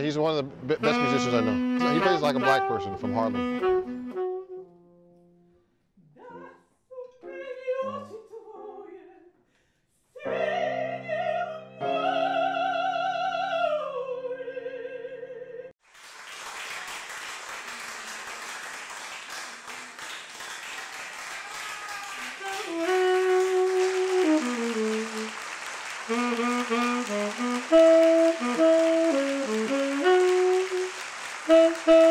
Yeah, he's one of the best musicians I know. He plays like a black person from Harlem. You. Thank you.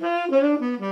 Thank you.